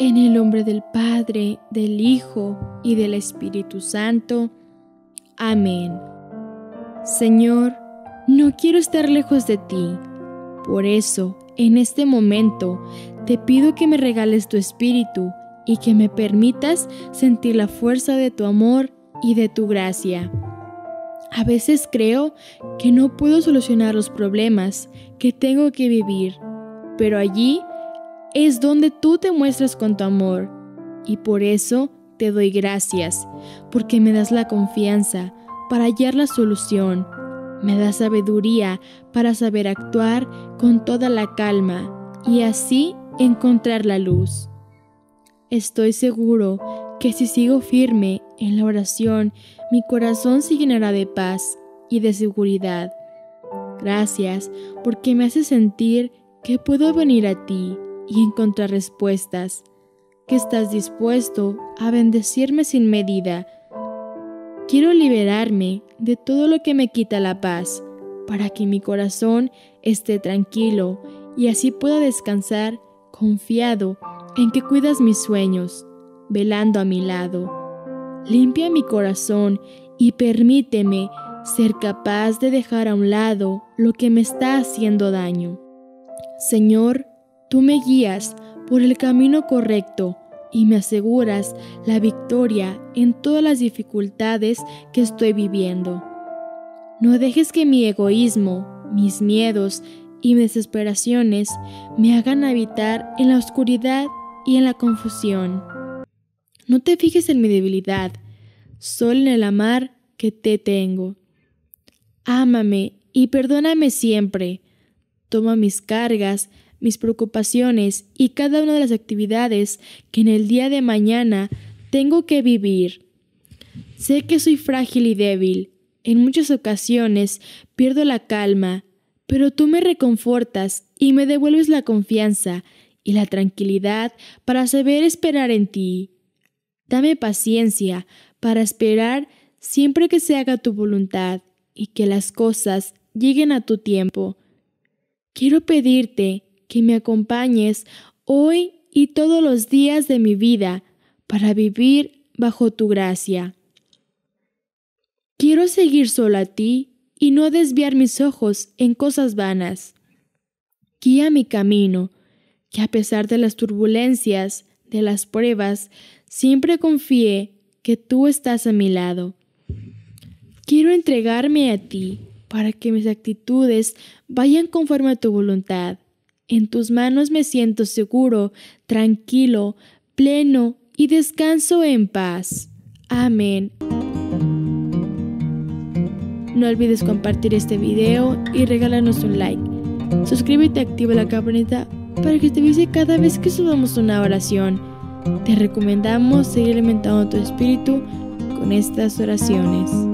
En el nombre del Padre, del Hijo y del Espíritu Santo. Amén. Señor, no quiero estar lejos de ti. Por eso, en este momento, te pido que me regales tu Espíritu y que me permitas sentir la fuerza de tu amor y de tu gracia. A veces creo que no puedo solucionar los problemas que tengo que vivir, pero allí es donde tú te muestras con tu amor. Y por eso te doy gracias, porque me das la confianza para hallar la solución. Me das sabiduría para saber actuar con toda la calma y así encontrar la luz. Estoy seguro que si sigo firme en la oración, mi corazón se llenará de paz y de seguridad. Gracias porque me hace sentir que puedo venir a ti y encontrar respuestas, que estás dispuesto a bendecirme sin medida. Quiero liberarme de todo lo que me quita la paz, para que mi corazón esté tranquilo y así pueda descansar confiado en que cuidas mis sueños, velando a mi lado. Limpia mi corazón y permíteme ser capaz de dejar a un lado lo que me está haciendo daño. Señor, Tú me guías por el camino correcto y me aseguras la victoria en todas las dificultades que estoy viviendo. No dejes que mi egoísmo, mis miedos y mis desesperaciones me hagan habitar en la oscuridad y en la confusión. No te fijes en mi debilidad, solo en el amar que te tengo. Ámame y perdóname siempre. Toma mis cargas mis preocupaciones y cada una de las actividades que en el día de mañana tengo que vivir. Sé que soy frágil y débil. En muchas ocasiones pierdo la calma, pero tú me reconfortas y me devuelves la confianza y la tranquilidad para saber esperar en ti. Dame paciencia para esperar siempre que se haga tu voluntad y que las cosas lleguen a tu tiempo. Quiero pedirte que me acompañes hoy y todos los días de mi vida para vivir bajo tu gracia. Quiero seguir solo a ti y no desviar mis ojos en cosas vanas. Guía mi camino, que a pesar de las turbulencias, de las pruebas, siempre confíe que tú estás a mi lado. Quiero entregarme a ti para que mis actitudes vayan conforme a tu voluntad en tus manos me siento seguro, tranquilo, pleno y descanso en paz. Amén. No olvides compartir este video y regálanos un like. Suscríbete y activa la campanita para que te avise cada vez que subamos una oración. Te recomendamos seguir alimentando tu espíritu con estas oraciones.